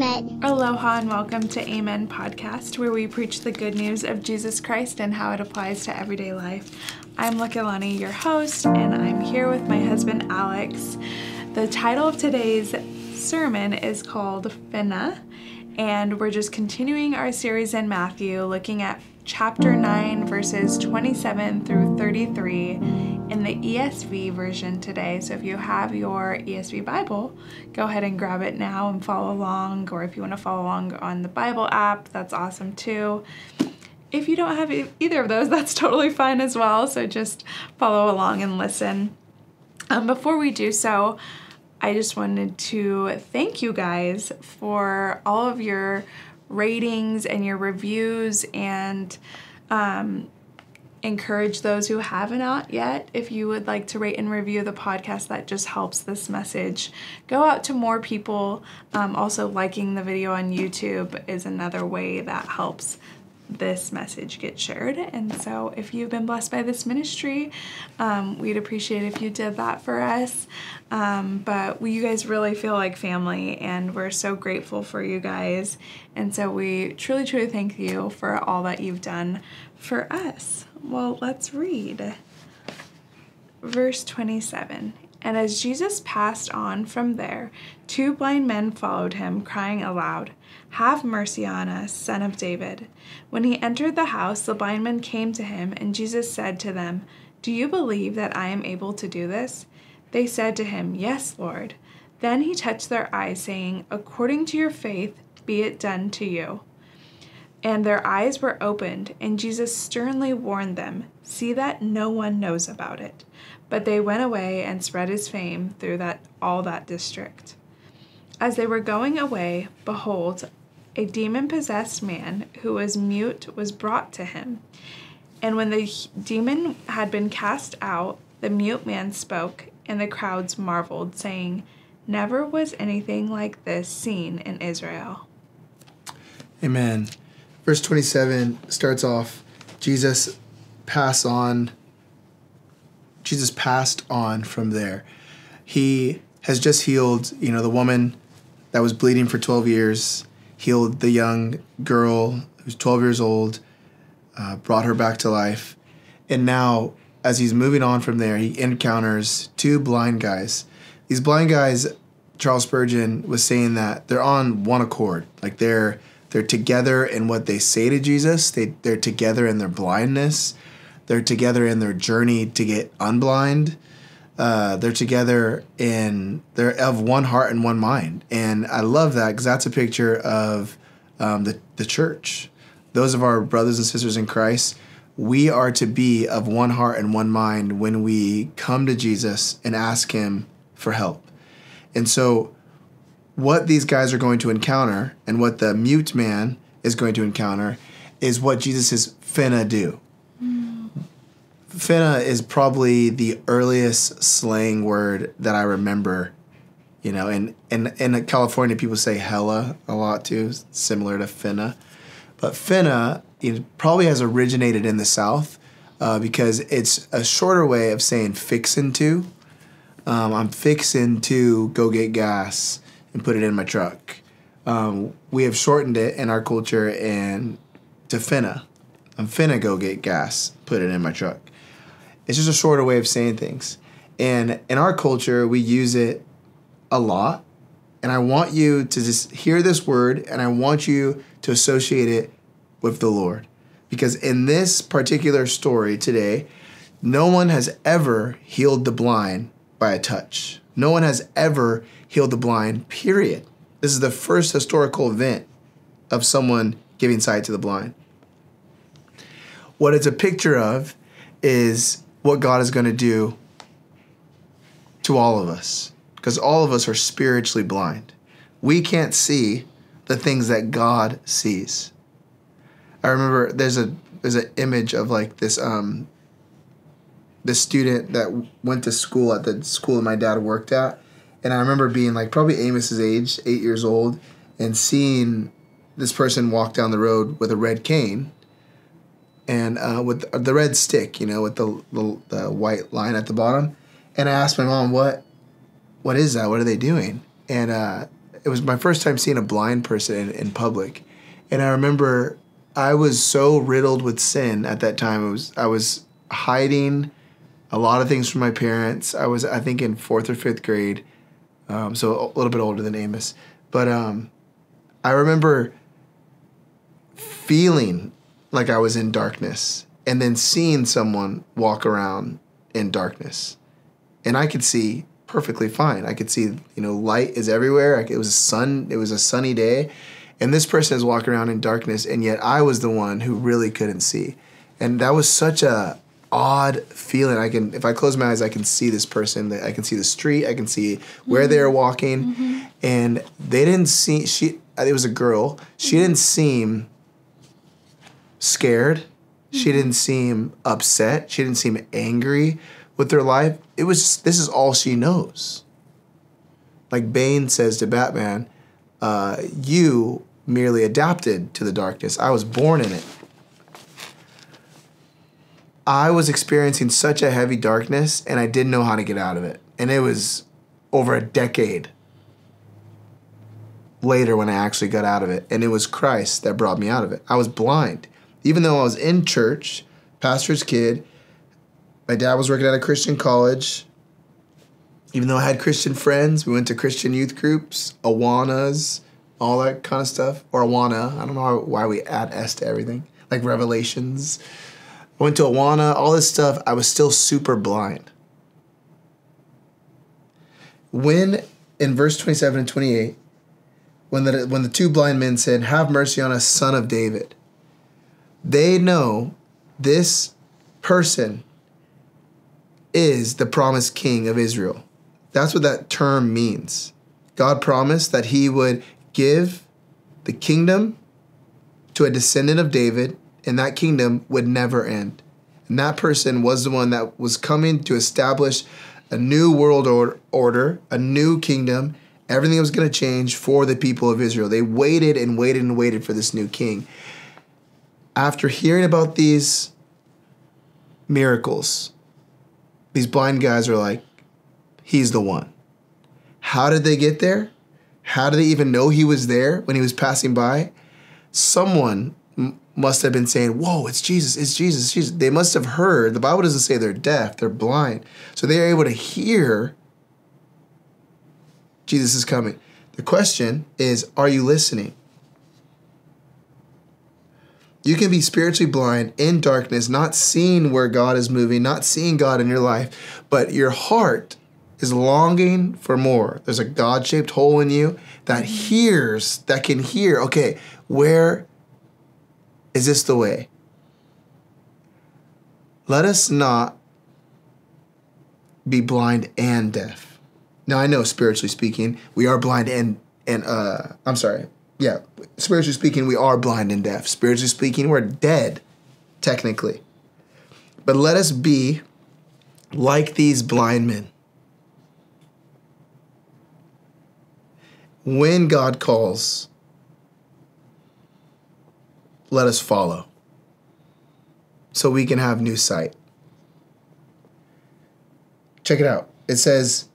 Amen. Aloha and welcome to Amen Podcast, where we preach the good news of Jesus Christ and how it applies to everyday life. I'm Lokelani, your host, and I'm here with my husband Alex. The title of today's sermon is called Finna, and we're just continuing our series in Matthew, looking at chapter 9, verses 27 through 33 in the ESV version today. So if you have your ESV Bible, go ahead and grab it now and follow along. Or if you want to follow along on the Bible app, that's awesome too. If you don't have either of those, that's totally fine as well. So just follow along and listen. Um, before we do so, I just wanted to thank you guys for all of your ratings and your reviews and um, encourage those who haven't yet. If you would like to rate and review the podcast, that just helps this message go out to more people. Um, also, liking the video on YouTube is another way that helps this message get shared. And so, if you've been blessed by this ministry, um, we'd appreciate if you did that for us. Um, but we, you guys really feel like family, and we're so grateful for you guys. And so, we truly, truly thank you for all that you've done for us. Well, let's read. Verse 27 And as Jesus passed on from there, two blind men followed him, crying aloud, Have mercy on us, son of David. When he entered the house, the blind men came to him, and Jesus said to them, Do you believe that I am able to do this? They said to him, Yes, Lord. Then he touched their eyes, saying, According to your faith, be it done to you. And their eyes were opened, and Jesus sternly warned them, See that no one knows about it. But they went away and spread his fame through that all that district. As they were going away, behold, a demon possessed man who was mute was brought to him. And when the demon had been cast out, the mute man spoke, and the crowds marveled, saying, Never was anything like this seen in Israel. Amen. Verse 27 starts off Jesus pass on Jesus passed on from there. He has just healed, you know, the woman that was bleeding for 12 years, healed the young girl who's 12 years old, uh, brought her back to life. And now, as he's moving on from there, he encounters two blind guys. These blind guys, Charles Spurgeon was saying that they're on one accord. Like they're they're together in what they say to Jesus. They they're together in their blindness. They're together in their journey to get unblind. Uh, they're together in they're of one heart and one mind, and I love that because that's a picture of um, the the church. Those of our brothers and sisters in Christ, we are to be of one heart and one mind when we come to Jesus and ask Him for help. And so what these guys are going to encounter and what the mute man is going to encounter is what Jesus is finna do. Mm. Finna is probably the earliest slang word that I remember. You know, and in, in California, people say hella a lot too, similar to finna. But finna it probably has originated in the South uh, because it's a shorter way of saying fixin' to. Um, I'm fixing to go get gas and put it in my truck. Um, we have shortened it in our culture and to finna. I'm finna go get gas, put it in my truck. It's just a shorter way of saying things. And in our culture, we use it a lot. And I want you to just hear this word and I want you to associate it with the Lord. Because in this particular story today, no one has ever healed the blind by a touch. No one has ever healed the blind, period. This is the first historical event of someone giving sight to the blind. What it's a picture of is what God is going to do to all of us, because all of us are spiritually blind. We can't see the things that God sees. I remember there's a there's an image of like this um this student that went to school at the school that my dad worked at and I remember being like probably Amos's age, eight years old, and seeing this person walk down the road with a red cane and uh, with the red stick, you know, with the, the, the white line at the bottom. And I asked my mom, "What, what is that? What are they doing?" And uh, it was my first time seeing a blind person in, in public, and I remember I was so riddled with sin at that time. It was I was hiding a lot of things from my parents. I was I think in fourth or fifth grade, um, so a little bit older than Amos, but um, I remember feeling like I was in darkness and then seeing someone walk around in darkness. And I could see perfectly fine. I could see, you know, light is everywhere. It was a sun, it was a sunny day. And this person is walking around in darkness and yet I was the one who really couldn't see. And that was such a odd feeling. I can if I close my eyes I can see this person, I can see the street, I can see where mm-hmm. they're walking. Mm-hmm. And they didn't see she it was a girl. She didn't seem scared. She mm-hmm. didn't seem upset. She didn't seem angry with her life. It was this is all she knows. Like Bane says to Batman, uh, "You merely adapted to the darkness. I was born in it." I was experiencing such a heavy darkness, and I didn't know how to get out of it. And it was over a decade later when I actually got out of it. And it was Christ that brought me out of it. I was blind even though I was in church, pastor's kid, my dad was working at a Christian college. Even though I had Christian friends, we went to Christian youth groups, Awanas, all that kind of stuff. Or Awana, I don't know why we add S to everything, like Revelations. I went to Awana, all this stuff. I was still super blind. When in verse 27 and 28, when the, when the two blind men said, Have mercy on us, son of David they know this person is the promised king of Israel. That's what that term means. God promised that he would give the kingdom to a descendant of David, and that kingdom would never end. And that person was the one that was coming to establish a new world order, a new kingdom. Everything was going to change for the people of Israel. They waited and waited and waited for this new king after hearing about these miracles, these blind guys are like, he's the one. How did they get there? How did they even know he was there when he was passing by? Someone must have been saying, Whoa, it's Jesus, it's Jesus, it's Jesus. They must have heard. The Bible doesn't say they're deaf, they're blind. So they are able to hear Jesus is coming. The question is, are you listening? You can be spiritually blind in darkness, not seeing where God is moving, not seeing God in your life, but your heart is longing for more. There's a God shaped hole in you that hears, that can hear, okay, where is this the way? Let us not be blind and deaf. Now I know spiritually speaking, we are blind and and uh I'm sorry, yeah, spiritually speaking, we are blind and deaf. Spiritually speaking, we're dead, technically. But let us be like these blind men. When God calls, let us follow so we can have new sight. Check it out. It says,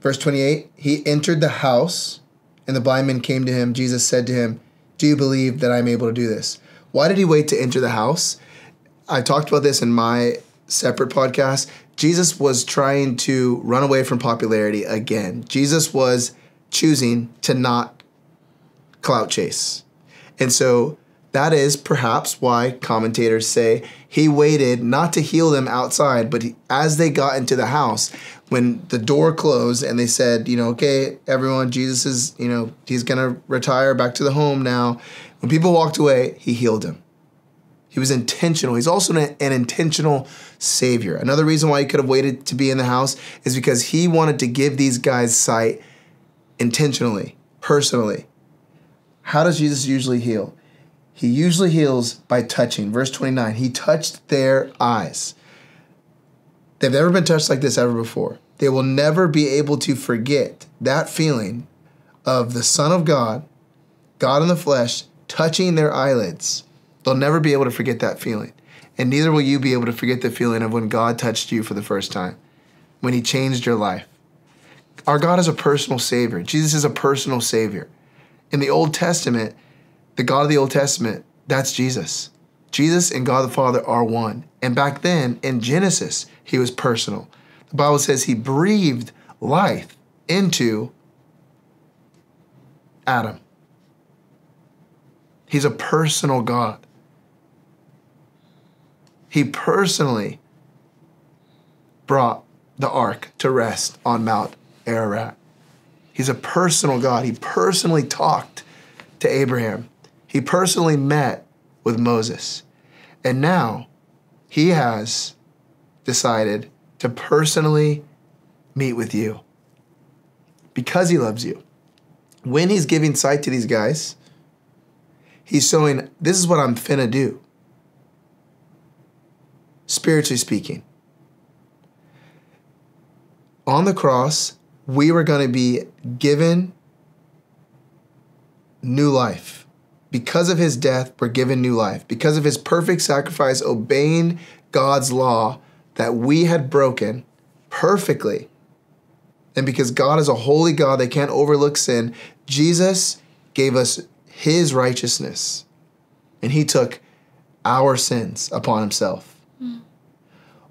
verse 28 He entered the house and the blind man came to him, Jesus said to him, Do you believe that I'm able to do this? Why did he wait to enter the house? I talked about this in my separate podcast. Jesus was trying to run away from popularity again. Jesus was choosing to not clout chase. And so that is perhaps why commentators say he waited not to heal them outside, but he, as they got into the house, when the door closed and they said, you know, okay, everyone, Jesus is, you know, he's going to retire back to the home now. When people walked away, he healed him. He was intentional. He's also an, an, intentional savior. Another reason why he could have waited to be in the house is because he wanted to give these guys sight intentionally, personally. How does Jesus usually heal? He usually heals by touching. Verse 29, he touched their eyes. They've never been touched like this ever before. They will never be able to forget that feeling of the Son of God, God in the flesh, touching their eyelids. They'll never be able to forget that feeling. And neither will you be able to forget the feeling of when God touched you for the first time, when He changed your life. Our God is a personal Savior. Jesus is a personal Savior. In the Old Testament, the God of the Old Testament, that's Jesus. Jesus and God the Father are one. And back then, in Genesis, he was personal. The Bible says he breathed life into Adam. He's a personal God. He personally brought the ark to rest on Mount Ararat. He's a personal God. He personally talked to Abraham. He personally met with Moses. And now he has decided to personally meet with you because he loves you. When he's giving sight to these guys, he's showing this is what I'm finna do, spiritually speaking. On the cross, we were going to be given new life. Because of his death, we're given new life. Because of his perfect sacrifice, obeying God's law that we had broken perfectly, and because God is a holy God they can't overlook sin, Jesus gave us his righteousness. And he took our sins upon himself. Mm.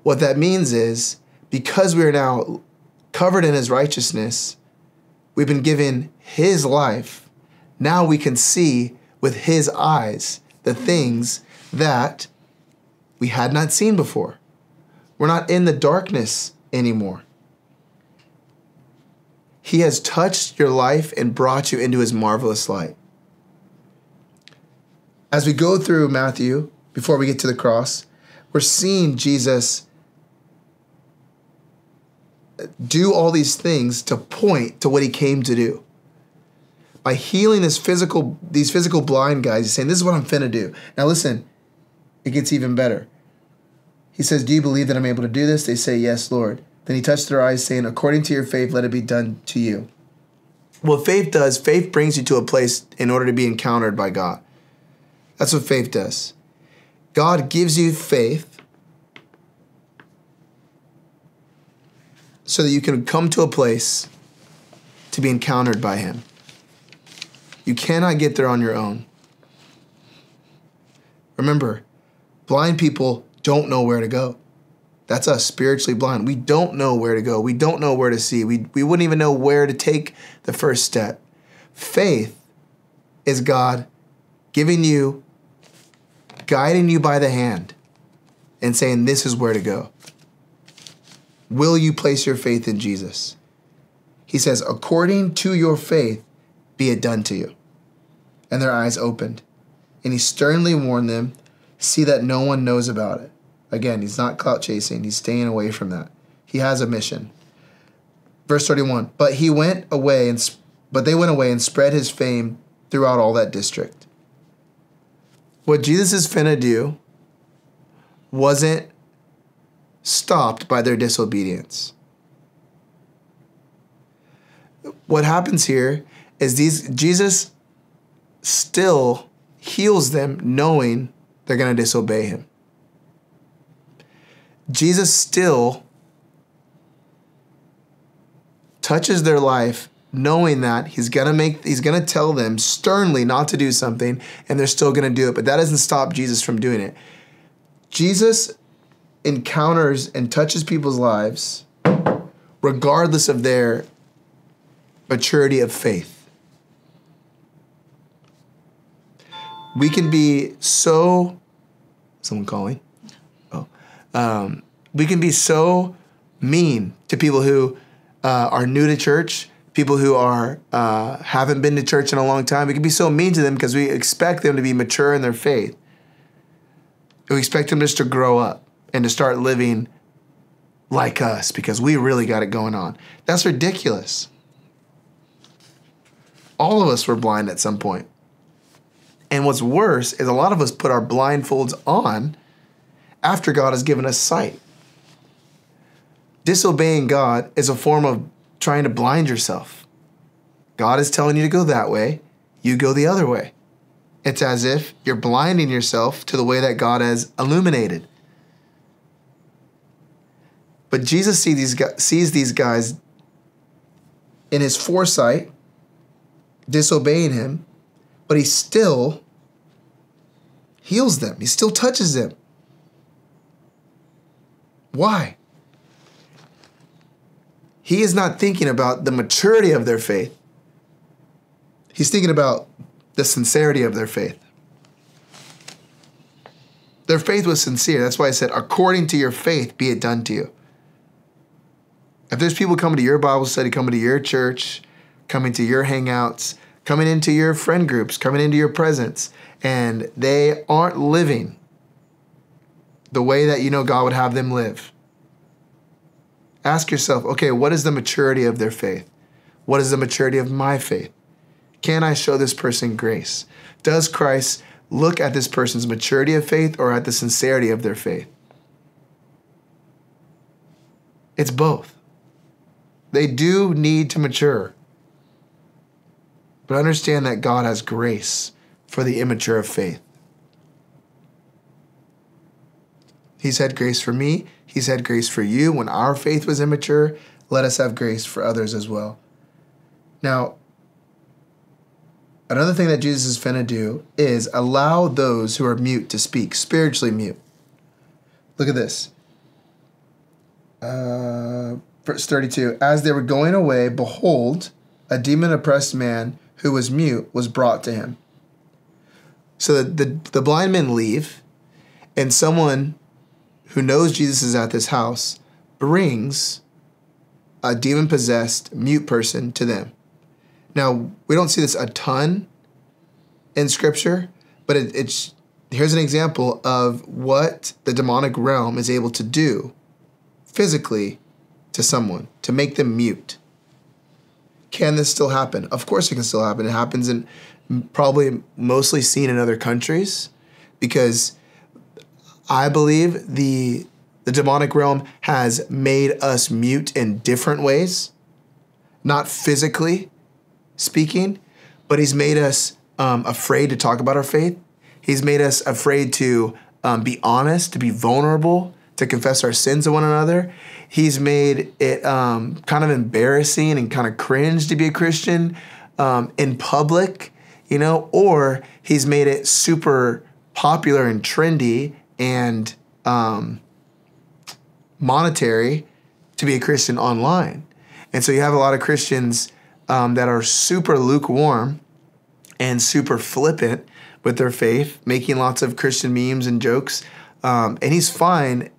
What that means is because we are now covered in his righteousness, we've been given his life. Now we can see with his eyes the things that we had not seen before. We're not in the darkness anymore. He has touched your life and brought you into his marvelous light. As we go through Matthew, before we get to the cross, we're seeing Jesus do all these things to point to what he came to do. By healing this physical, these physical blind guys, he's saying, This is what I'm finna do. Now listen, it gets even better. He says, Do you believe that I'm able to do this? They say, Yes, Lord. Then he touched their eyes, saying, According to your faith, let it be done to you. What faith does, faith brings you to a place in order to be encountered by God. That's what faith does. God gives you faith so that you can come to a place to be encountered by Him. You cannot get there on your own. Remember, blind people don't know where to go. That's us spiritually blind. We don't know where to go. We don't know where to see. We, we wouldn't even know where to take the first step. Faith is God giving you, guiding you by the hand, and saying, This is where to go. Will you place your faith in Jesus? He says, According to your faith, be it done to you. And their eyes opened. And he sternly warned them, See that no one knows about it. Again, he's not clout chasing, he's staying away from that. He has a mission. Verse 31 But he went away, and but they went away and spread his fame throughout all that district. What Jesus is finna do wasn't stopped by their disobedience. What happens here is these Jesus still heals them knowing they're going to disobey him. Jesus still touches their life knowing that he's going to make he's going to tell them sternly not to do something and they're still going to do it but that doesn't stop Jesus from doing it. Jesus encounters and touches people's lives regardless of their maturity of faith. We can be so someone calling um, we can be so mean to people who uh, are new to church, people who are uh, haven't been to church in a long time. We can be so mean to them because we expect them to be mature in their faith. We expect them just to grow up and to start living like us because we really got it going on. That's ridiculous. All of us were blind at some point. And what's worse is a lot of us put our blindfolds on after God has given us sight. Disobeying God is a form of trying to blind yourself. God is telling you to go that way, you go the other way. It's as if you're blinding yourself to the way that God has illuminated. But Jesus see these, sees these guys in his foresight, disobeying him, but he still heals them. He still touches them. Why? He is not thinking about the maturity of their faith. He's thinking about the sincerity of their faith. Their faith was sincere. That's why I said, according to your faith, be it done to you. If there's people coming to your Bible study, coming to your church, coming to your hangouts, coming into your friend groups, coming into your presence, and they aren't living the way that you know God would have them live, ask yourself okay, what is the maturity of their faith? What is the maturity of my faith? Can I show this person grace? Does Christ look at this person's maturity of faith or at the sincerity of their faith? It's both. They do need to mature. But understand that God has grace for the immature of faith. He's had grace for me. He's had grace for you. When our faith was immature, let us have grace for others as well. Now, another thing that Jesus is going to do is allow those who are mute to speak, spiritually mute. Look at this. Uh, verse 32 As they were going away, behold, a demon oppressed man who was mute was brought to him. So the, the, the blind men leave, and someone who knows Jesus is at this house brings a demon possessed mute person to them. Now, we don't see this a ton in scripture, but it, it's here's an example of what the demonic realm is able to do physically to someone to make them mute. Can this still happen? Of course, it can still happen. It happens in probably mostly seen in other countries because I believe the the demonic realm has made us mute in different ways, not physically speaking, but he's made us um, afraid to talk about our faith. He's made us afraid to um, be honest, to be vulnerable, to confess our sins to one another. He's made it um, kind of embarrassing and kind of cringe to be a Christian um, in public, you know, or he's made it super popular and trendy and um, monetary to be a Christian online. And so you have a lot of Christians um, that are super lukewarm and super flippant with their faith, making lots of Christian memes and jokes. Um, and he's fine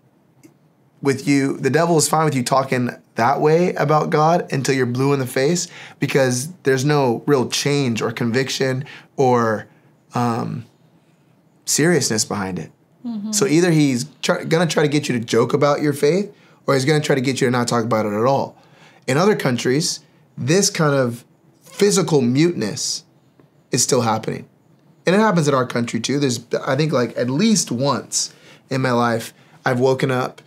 with you. The devil is fine with you talking that way about God until you're blue in the face because there's no real change or conviction or um, seriousness behind it. Mm-hmm. So either he's try, gonna try to get you to joke about your faith, or he's gonna try to get you to not talk about it at all. In other countries, this kind of physical muteness is still happening, and it happens in our country too. There's, I think, like at least once in my life, I've woken up,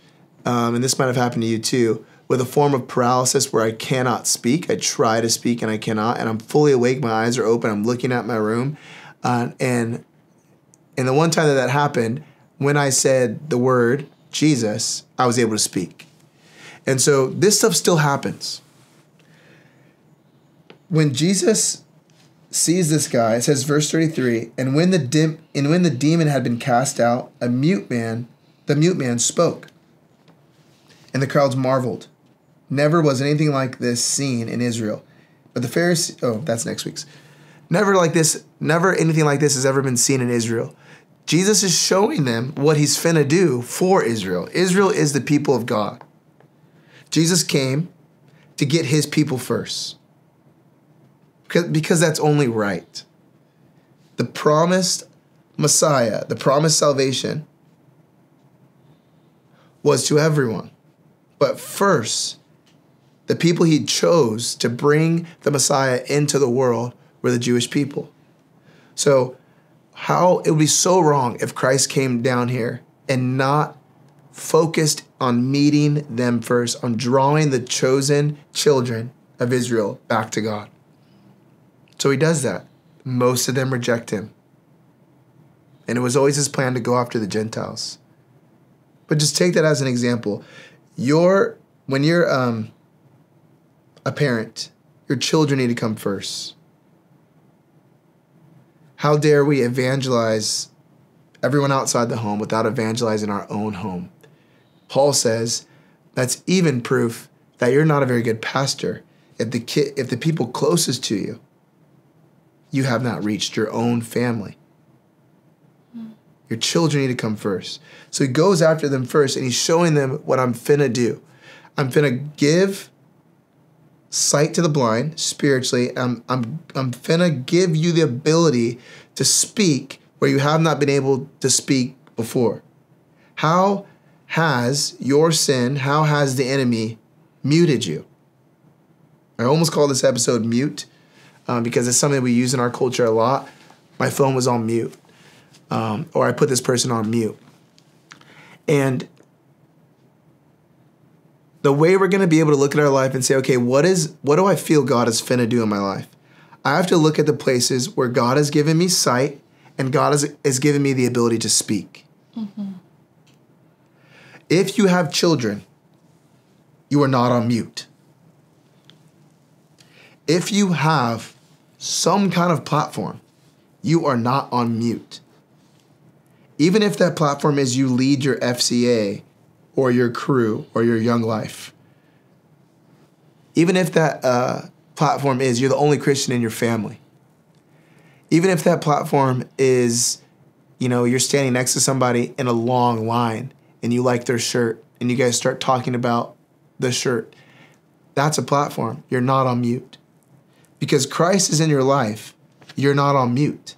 um, and this might have happened to you too, with a form of paralysis where I cannot speak. I try to speak and I cannot, and I'm fully awake. My eyes are open. I'm looking at my room, uh, and and the one time that that happened, when I said the word Jesus, I was able to speak. And so this stuff still happens. When Jesus sees this guy, it says verse 33, and when the dim, and when the demon had been cast out, a mute man, the mute man spoke. And the crowds marveled. Never was anything like this seen in Israel. But the Pharisees, oh, that's next week's. Never like this, never anything like this has ever been seen in Israel. Jesus is showing them what he's finna do for Israel. Israel is the people of God. Jesus came to get his people first because, because that's only right. The promised Messiah, the promised salvation, was to everyone. But first, the people he chose to bring the Messiah into the world were the Jewish people. So how it would be so wrong if Christ came down here and not focused on meeting them first, on drawing the chosen children of Israel back to God. So he does that. Most of them reject him. And it was always his plan to go after the Gentiles. But just take that as an example. You're when you're um, a parent Your children need to come first. How dare we evangelize everyone outside the home without evangelizing our own home? Paul says that's even proof that you're not a very good pastor if the ki- if the people closest to you you have not reached your own family. Your children need to come first. So he goes after them first and he's showing them what I'm finna do. I'm finna give sight to the blind spiritually. I'm, I'm, I'm finna give you the ability to speak where you have not been able to speak before. How has your sin, how has the enemy muted you? I almost call this episode mute um, because it's something we use in our culture a lot. My phone was on mute, um, or I put this person on mute. And the way we're going to be able to look at our life and say, okay, what is what do I feel God is finna do in my life? I have to look at the places where God has given me sight and God has, has given me the ability to speak. Mm-hmm. If you have children, you are not on mute. If you have some kind of platform, you are not on mute. Even if that platform is you lead your FCA or your crew or your young life. Even if that uh, platform is you're the only Christian in your family. Even if that platform is, you know, you're standing next to somebody in a long line and you like their shirt and you guys start talking about the shirt. That's a platform. You're not on mute because Christ is in your life, you're not on mute.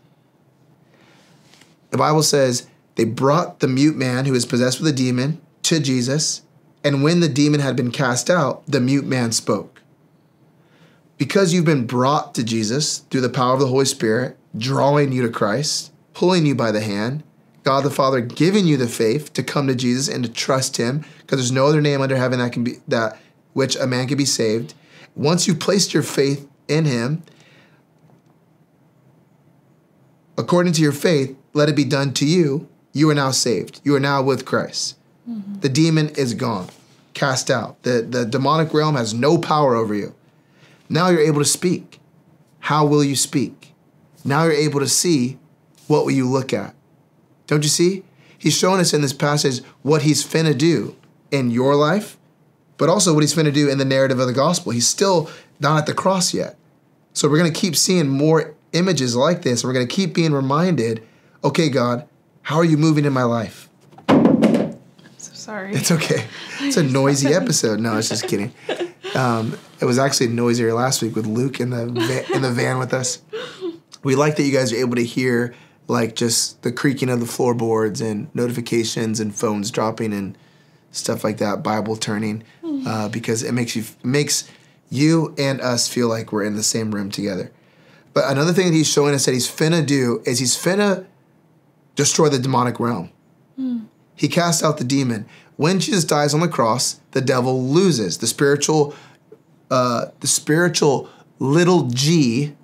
The Bible says they brought the mute man who was possessed with a demon to Jesus, and when the demon had been cast out, the mute man spoke. Because you've been brought to Jesus through the power of the Holy Spirit, drawing you to Christ, pulling you by the hand, God the Father giving you the faith to come to Jesus and to trust him, because there's no other name under heaven that can be that which a man can be saved. Once you've placed your faith in him. According to your faith, let it be done to you. You are now saved. You are now with Christ. Mm-hmm. The demon is gone, cast out. The, the demonic realm has no power over you. Now you're able to speak. How will you speak? Now you're able to see what will you look at. Don't you see? He's showing us in this passage what he's finna do in your life, but also what he's finna do in the narrative of the gospel. He's still not at the cross yet. So we're to keep seeing more images like this. And We're to keep being reminded okay, God, how are you moving in my life? So sorry. It's okay. It's a noisy episode. No, I was just kidding. Um, it was actually noisier last week with Luke in the va- in the van with us. We like that you guys are able to hear like just the creaking of the floorboards and notifications and phones dropping and stuff like that, Bible turning, uh, because it makes you makes you and us feel like we're in the same room together. But another thing that he's showing us that he's finna do is he's finna destroy the demonic realm. Mm. He casts out the demon. When Jesus dies on the cross, the devil loses. The spiritual, uh, the spiritual little g,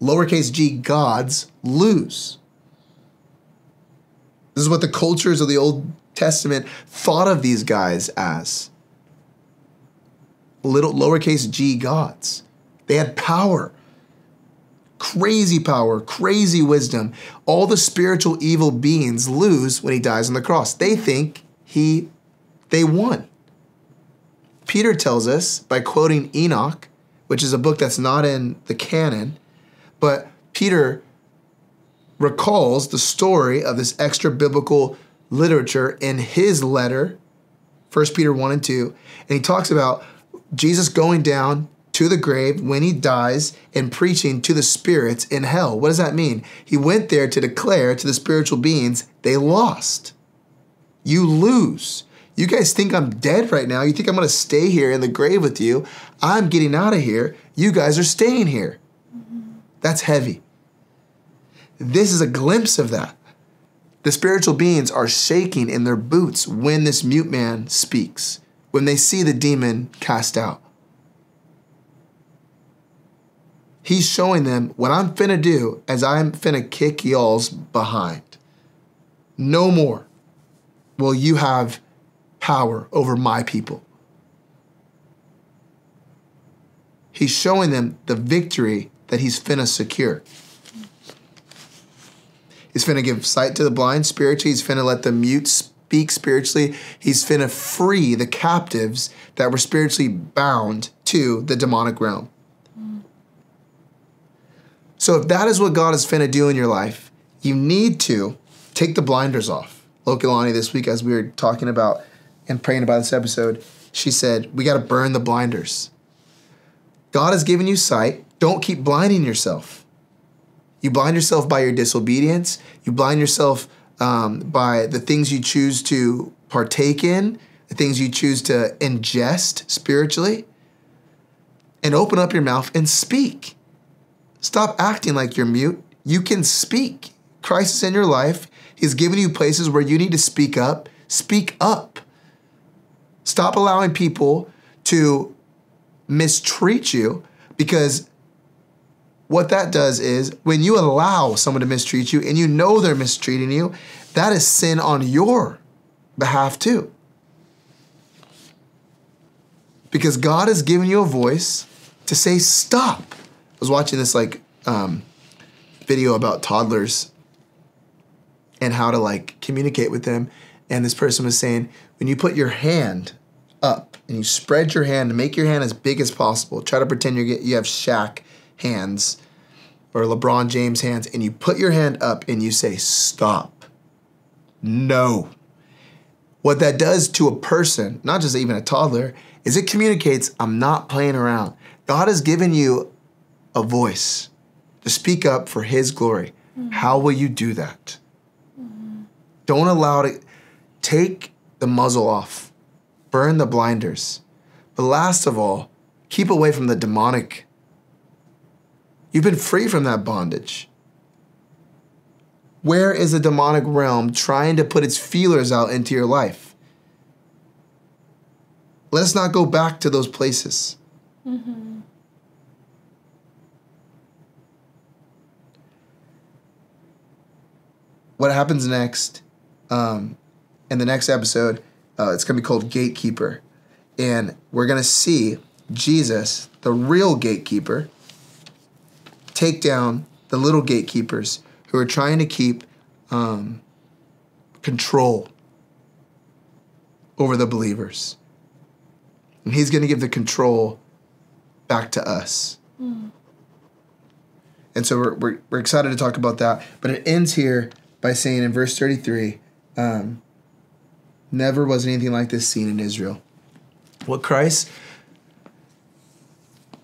lowercase g gods lose. This is what the cultures of the Old Testament thought of these guys as little lowercase g gods. They had power, crazy power, crazy wisdom. All the spiritual evil beings lose when he dies on the cross. They think he, they won. Peter tells us by quoting Enoch, which is a book that's not in the canon, but Peter recalls the story of this extra biblical literature in his letter, 1 Peter 1 and 2, and he talks about Jesus going down to the grave when he dies and preaching to the spirits in hell. What does that mean? He went there to declare to the spiritual beings they lost. You lose. You guys think I'm dead right now. You think I'm going to stay here in the grave with you. I'm getting out of here. You guys are staying here. That's heavy. This is a glimpse of that. The spiritual beings are shaking in their boots when this mute man speaks when they see the demon cast out. He's showing them what I'm finna do as I'm finna kick y'all's behind. No more will you have power over my people. He's showing them the victory that he's finna secure. He's finna give sight to the blind spiritually. He's finna let the mute speak spiritually. He's finna free the captives that were spiritually bound to the demonic realm. So if that is what God is finna do in your life, you need to take the blinders off. Lokelani this week, as we were talking about and praying about this episode, she said, We got to burn the blinders. God has given you sight. Don't keep blinding yourself. You blind yourself by your disobedience. You blind yourself um, by the things you choose to partake in, the things you choose to ingest spiritually. And open up your mouth and speak. Stop acting like you're mute. You can speak. Christ is in your life. He's given you places where you need to speak up. Speak up. Stop allowing people to mistreat you because what that does is when you allow someone to mistreat you and you know they're mistreating you, that is sin on your behalf too. Because God has given you a voice to say stop. I was watching this like um, video about toddlers and how to like communicate with them, and this person was saying when you put your hand up and you spread your hand and make your hand as big as possible. Try to pretend you you have Shaq hands or LeBron James hands, and you put your hand up and you say stop. No. What that does to a person, not just even a toddler, is it communicates I'm not playing around. God has given you a voice to speak up for His glory. Mm-hmm. How will you do that? Mm-hmm. Don't allow it. Take the muzzle off burn the blinders. But last of all, keep away from the demonic. You've been free from that bondage. Where is the demonic realm trying to put its feelers out into your life? Let us not go back to those places. Mm-hmm. What happens next um, in the next episode uh, it's going to be called Gatekeeper. And we're going to see Jesus, the real gatekeeper, take down the little gatekeepers who are trying to keep um, control over the believers. And he's going to give the control back to us. Mm. And so we're, we're, we're, excited to talk about that. But it ends here by saying in verse 33 um, Never was anything like this seen in Israel. What Christ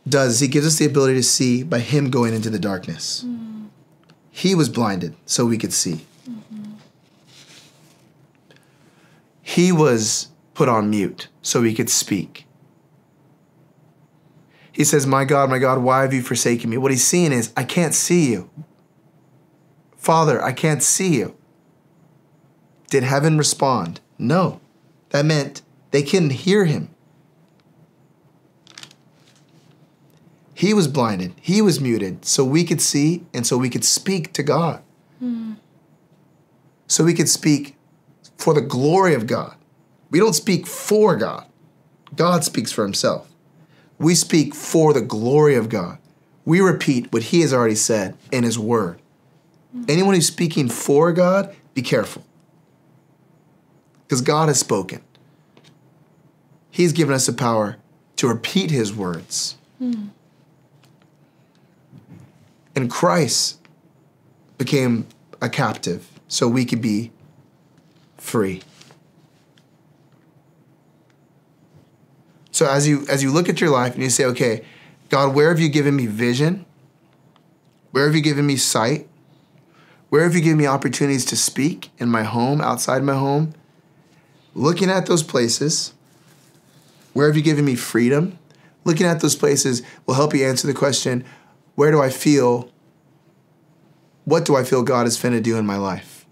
does, is he gives us the ability to see by him going into the darkness. Mm. He was blinded so we could see. Mm-hmm. He was put on mute so he could speak. He says, My God, my God, why have you forsaken me? What he's seeing is, I can't see you. Father, I can't see you. Did heaven respond? No. That meant they couldn't hear him. He was blinded, he was muted, so we could see and so we could speak to God. Mm. So we could speak for the glory of God. We don't speak for God, God speaks for himself. We speak for the glory of God. We repeat what he has already said in his word. Anyone who's speaking for God, be careful because God has spoken. He's given us the power to repeat his words. Mm. And Christ became a captive so we could be free. So as you as you look at your life and you say, okay, God, where have you given me vision? Where have you given me sight? Where have you given me opportunities to speak in my home, outside my home? looking at those places, where have you given me freedom? Looking at those places will help you answer the question where do I feel, what do I feel God is finna do in my life?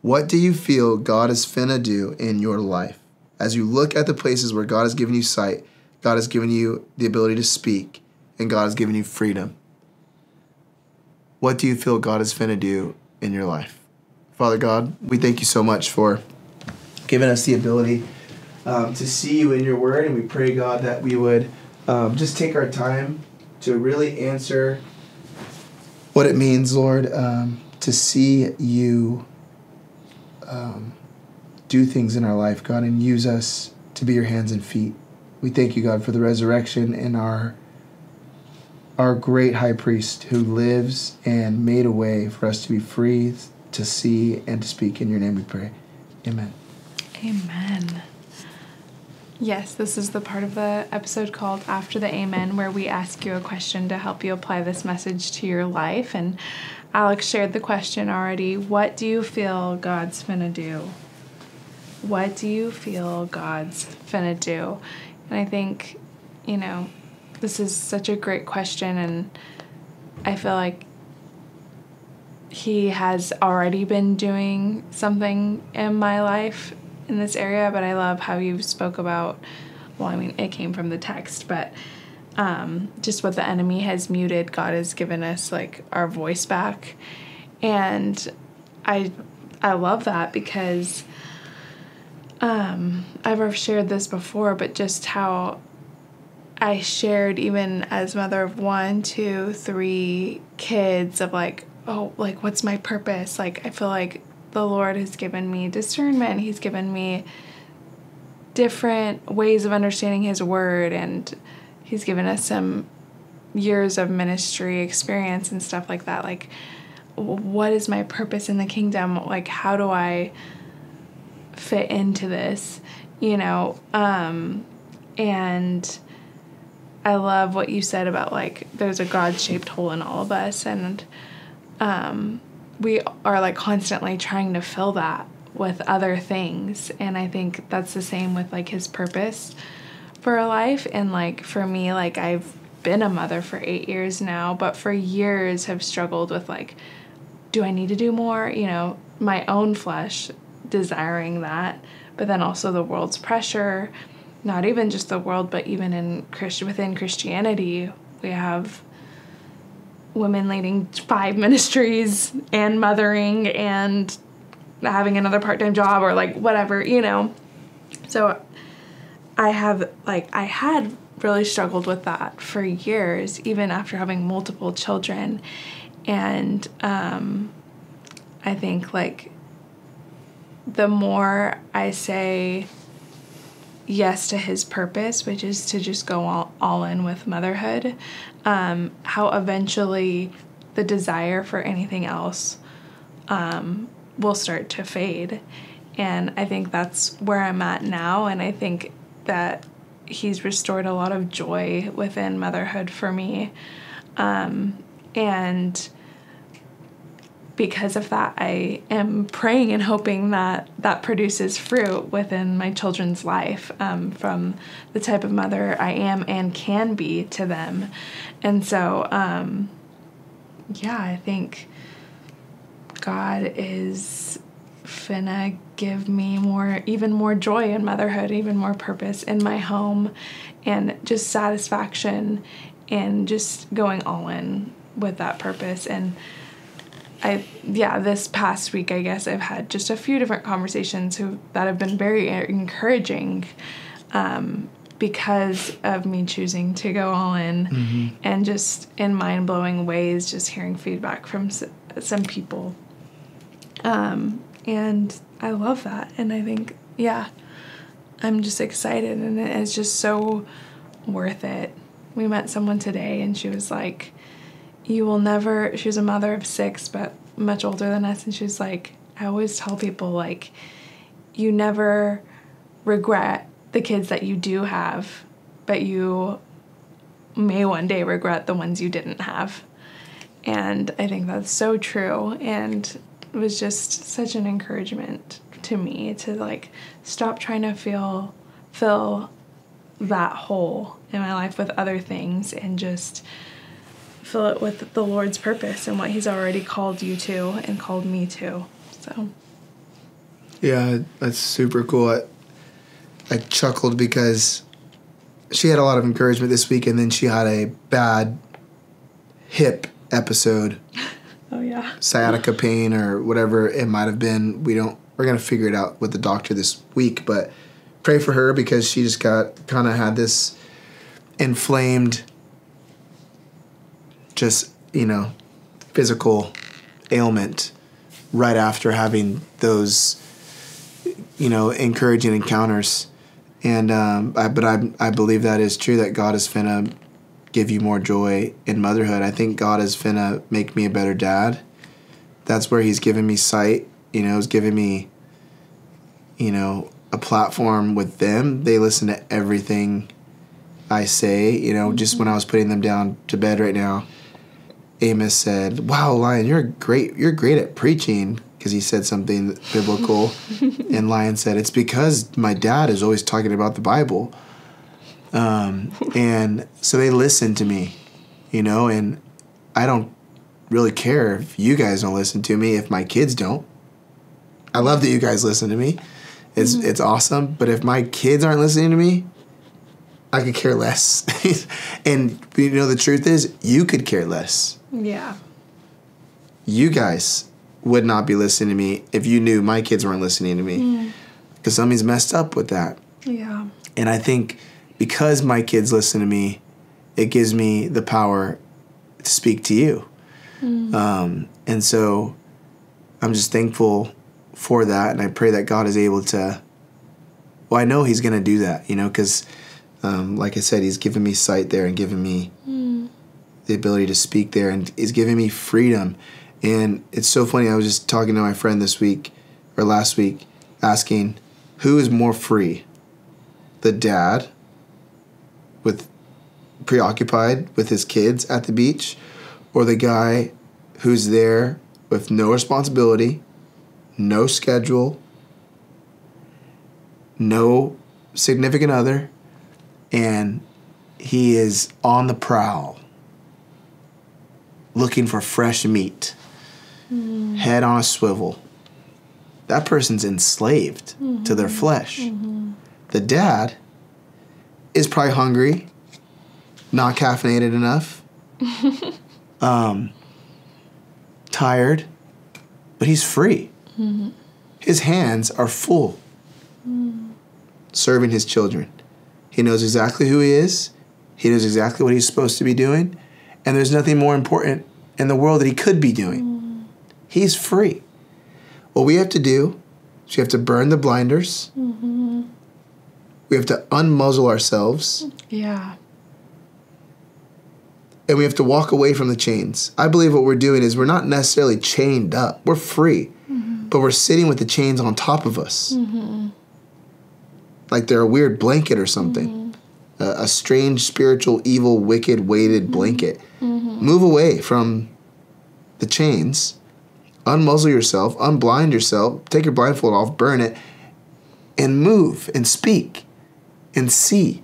What do you feel God is finna do in your life? As you look at the places where God has given you sight, God has given you the ability to speak, and God has given you freedom. What do you feel God is finna do in your life? Father God, we thank you so much for giving us the ability um, to see you in your word. And we pray, God, that we would um, just take our time to really answer what it means, Lord, um, to see you um, do things in our life, God, and use us to be your hands and feet. We thank you, God, for the resurrection and our our great high priest who lives and made a way for us to be free to see and to speak. In your name we pray. Amen. Amen. Yes, this is the part of the episode called After the Amen, where we ask you a question to help you apply this message to your life. And Alex shared the question already What do you feel God's gonna do? What do you feel God's gonna do? And I think, you know, this is such a great question, and I feel like He has already been doing something in my life in this area, but I love how you spoke about. Well, I mean, it came from the text, but um, just what the enemy has muted, God has given us like our voice back, and I I love that because um, I've shared this before, but just how I shared even as mother of one, two, three kids of like, oh, like what's my purpose? Like I feel like the Lord has given me discernment. He's given me different ways of understanding His Word, and He's given us some years of ministry experience and stuff like that. Like, what is my purpose in the kingdom? Like, how do I fit into this? You know, um, and I love what you said about like there's a God shaped hole in all of us, and um, we are like constantly trying to fill that with other things and i think that's the same with like his purpose for a life and like for me like i've been a mother for eight years now but for years have struggled with like do i need to do more? You know my own flesh desiring that but then also the world's pressure not even just the world but even in Christ within christianity we have women leading five ministries and mothering and having another part-time job or like whatever you know? So i have like i had really struggled with that for years even after having multiple children. And um i think like the more i say yes to his purpose, which is to just go all, all in with motherhood, um, how eventually the desire for anything else um, will start to fade. And I think that's where I'm at now. And I think that he's restored a lot of joy within motherhood for me. Um, and because of that, I am praying and hoping that that produces fruit within my children's life um, from the type of mother I am and can be to them. And so, um, yeah, I think God is finna give me more, even more joy in motherhood, even more purpose in my home, and just satisfaction in just going all in with that purpose. And I yeah, this past week I guess I've had just a few different conversations who that have been very encouraging um, because of me choosing to go all in mm-hmm. and just in mind blowing ways, just hearing feedback from s- some people. Um, and I love that. And I think, yeah, I'm just excited and it's just so worth it. We met someone today and she was like, you will never she was a mother of six but much older than us and she's like i always tell people like you never regret the kids that you do have but you may one day regret the ones you didn't have. And i think that's so true and it was just such an encouragement to me to like stop trying to feel fill that hole in my life with other things and just fill it with the Lord's purpose and what He's already called you to and called me to. So. Yeah, that's super cool. I, I chuckled because she had a lot of encouragement this week, and then she had a bad hip episode. oh yeah. Sciatica pain or whatever it might have been. We don't. We're gonna figure it out with the doctor this week, but pray for her because she just got kind of had this inflamed, just, you know, physical ailment right after having those, you know, encouraging encounters. And, um, I, but I, I believe that is true that God is finna give you more joy in motherhood. I think God is finna make me a better dad. That's where He's given me sight, you know, He's given me, you know, a platform with them. They listen to everything I say, you know, just when I was putting them down to bed right now. Amos said, "Wow, Lion, you're great. You're great at preaching." Because he said something biblical, and Lion said, "It's because my dad is always talking about the Bible." Um, and so they listen to me, you know, and I don't really care if you guys don't listen to me if my kids don't. I love that you guys listen to me. It's it's awesome, but if my kids aren't listening to me, I could care less. and you know the truth is, you could care less. Yeah. You guys would not be listening to me if you knew my kids weren't listening to me. Because something's messed up with that. Yeah. And I think because my kids listen to me, it gives me the power to speak to you. Um, and so I'm just thankful for that. And I pray that God is able to, well, I know He's going to do that, you know, because um, like I said, He's given me sight there and given me the ability to speak there and He's giving me freedom. And it's so funny. I was just talking to my friend this week or last week asking, who is more free? The dad with preoccupied with his kids at the beach or the guy who's there with no responsibility, no schedule, no significant other, and he is on the prowl looking for fresh meat, mm-hmm. head on a swivel. That person's enslaved to their mm-hmm. flesh. Mm-hmm. The dad is probably hungry, not caffeinated enough, um, tired, but he's free. His hands are full mm. serving his children. He knows exactly who he is, he knows exactly what he's supposed to be doing, and there's nothing more important in the world that he could be doing. He's free. What we have to do is we have to burn the blinders. Mm-hmm. We have to unmuzzle ourselves Yeah. and we have to walk away from the chains. I believe what we're doing is we're not necessarily chained up. We're free, mm-hmm. but we're sitting with the chains on top of us. Mm-hmm. Like they're a weird blanket or something. A, a strange, spiritual, evil, wicked, weighted mm-hmm. blanket. Mm-hmm. Move away from the chains. Unmuzzle yourself, unblind yourself, take your blindfold off, burn it, and move and speak and see.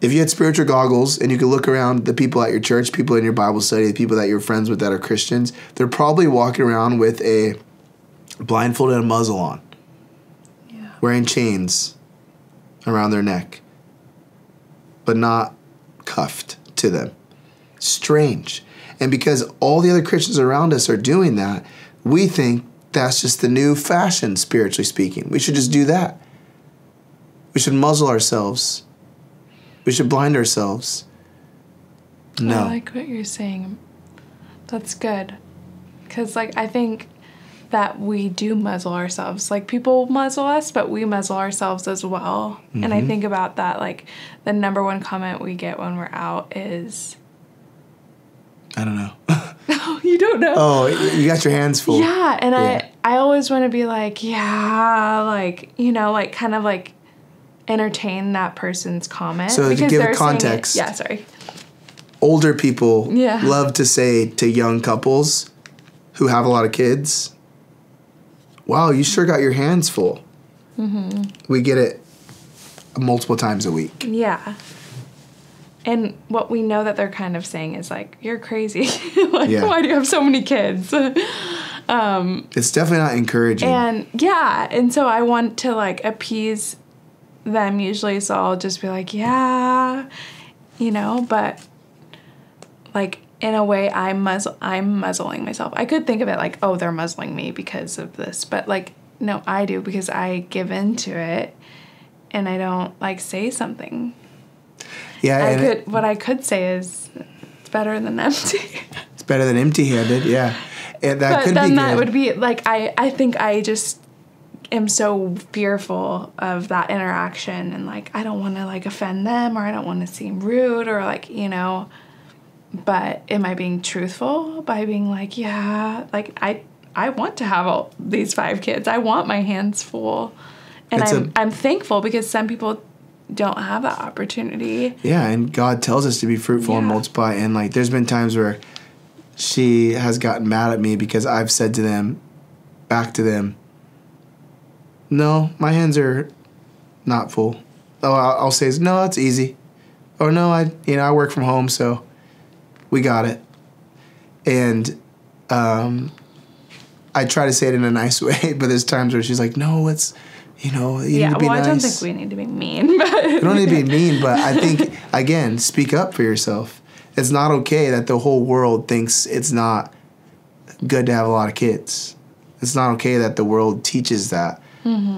If you had spiritual goggles and you could look around the people at your church, people in your Bible study, the people that you're friends with that are Christians, they're probably walking around with a blindfold and a muzzle on, Yeah. wearing chains around their neck, but not cuffed to them. Strange. And because all the other Christians around us are doing that, we think that's just the new fashion, spiritually speaking. We should just do that. We should muzzle ourselves. We should blind ourselves. No. I like what you're saying. That's good. Because, like, I think that we do muzzle ourselves. Like, people muzzle us, but we muzzle ourselves as well. And Mm-hmm. I think about that. Like, the number one comment we get when we're out is, I don't know. Oh, you don't know? oh, you got your hands full. Yeah, and Yeah. I I always want to be like, yeah, like you know, like kind of like entertain that person's comment. So to because give they're saying it- context- yeah, sorry. Older people Yeah. love to say to young couples who have a lot of kids, wow, you sure got your hands full. Mm-hmm. We get it multiple times a week. Yeah. And what we know that they're kind of saying is like, you're crazy. like, Yeah. why do you have so many kids? It's definitely not encouraging. and yeah, and so I want to like appease them usually, so I'll just be like, yeah, you know, but like in a way I'm muzzle I'm muzzling myself. I could think of it like, oh, they're muzzling me because of this, but like no, I do because I give into it and I don't like say something. Yeah, I and it- could what I could say is it's better than empty. it's better than empty-handed. Yeah, and that but could then be that good. would be like I I think I just am so fearful of that interaction and like I don't want to like offend them or I don't want to seem rude or like you know but am I being truthful by being like yeah like I I want to have all these five kids I want my hands full and It's I'm a- I'm thankful because some people don't have that opportunity Yeah, and God tells us to be fruitful and multiply. And like, there's been times where she has gotten mad at me because I've said to them, back to them, no, my hands are not full. Oh, I'll, I'll say, no, it's easy. Or no, I, you know, I work from home, so we got it. And um, I try to say it in a nice way, but there's times where she's like, no, it's, you know, you yeah need to be well nice. I don't think we need to be mean but You don't need to be mean, but I think again, speak up for yourself. It's not okay that the whole world thinks it's not good to have a lot of kids. It's not okay that the world teaches that.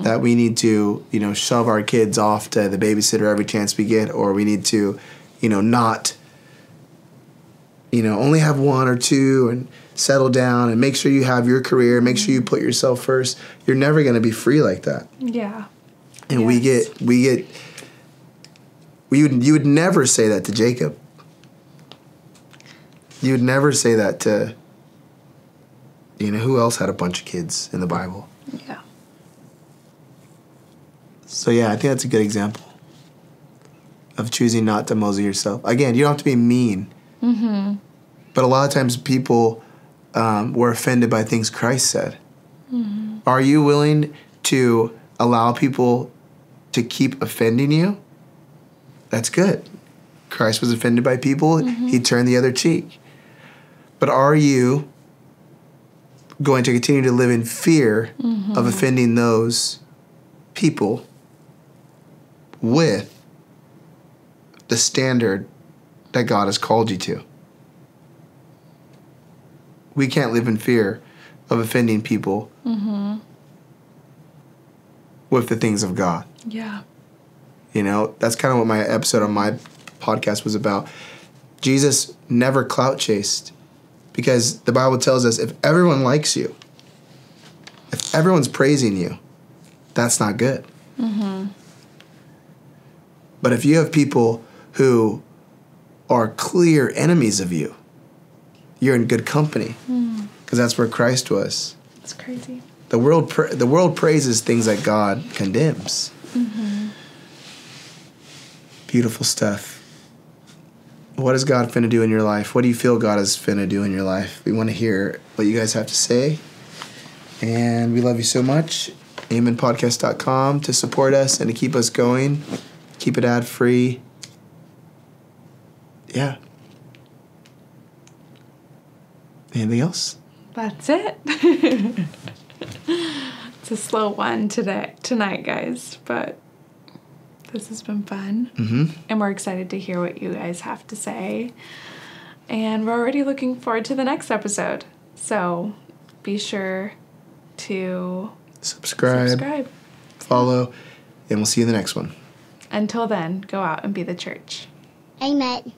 That we need to, you know, shove our kids off to the babysitter every chance we get, or we need to, you know, not, you know, only have one or two and settle down and make sure you have your career, make sure you put yourself first. You're never going to be free like that yeah and we get we get we would you would never say that to Jacob. You would never say that to you know who else had a bunch of kids in the Bible. yeah So yeah, I think that's a good example of choosing not to muzzle yourself. Again, you don't have to be mean. Mm-hmm. But a lot of times people um, were offended by things Christ said. Are you willing to allow people to keep offending you? That's good. Christ was offended by people, he turned the other cheek. But are you going to continue to live in fear of offending those people with the standard that God has called you to? We can't live in fear of offending people with the things of God. yeah You know, that's kind of what my episode on my podcast was about. Jesus never clout chased because the Bible tells us if everyone likes you, if everyone's praising you, that's not good. Mhm. But if you have people who are clear enemies of you, you're in good company hmm. because that's where Christ was. it's crazy The world, pra- the world praises things that God condemns. Mm-hmm. Beautiful stuff. What is God finna do in your life? What do you feel God is finna do in your life? We want to hear what you guys have to say. And we love you so much. AmenPodcast.com to support us and to keep us going. Keep it ad free. Yeah. Anything else? That's it. it's a slow one today tonight, guys, but this has been fun. Mm-hmm. And we're excited to hear what you guys have to say. And we're already looking forward to the next episode. So be sure to Subscribe, subscribe. follow, and we'll see you in the next one. Until then, go out and be the church. Amen.